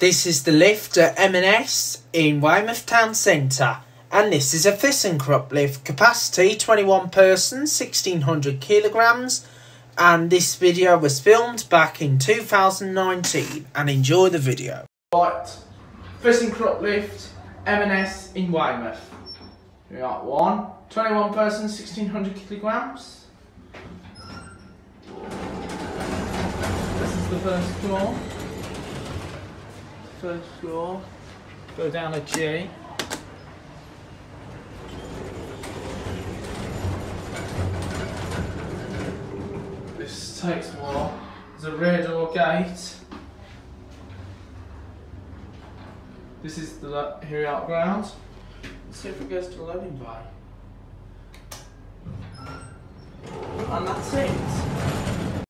This is the lift at M&S in Weymouth Town Centre and this is a ThyssenKrupp lift, capacity 21 persons, 1600 kilograms and this video was filmed back in 2019 and enjoy the video. Right, ThyssenKrupp lift, M&S in Weymouth. We got one, 21 persons, 1600 kilograms. This is the first floor first floor, go down a G. This takes more. There's a rear door gate. This is the here out ground. Let's see if it goes to the loading bay. And that's it.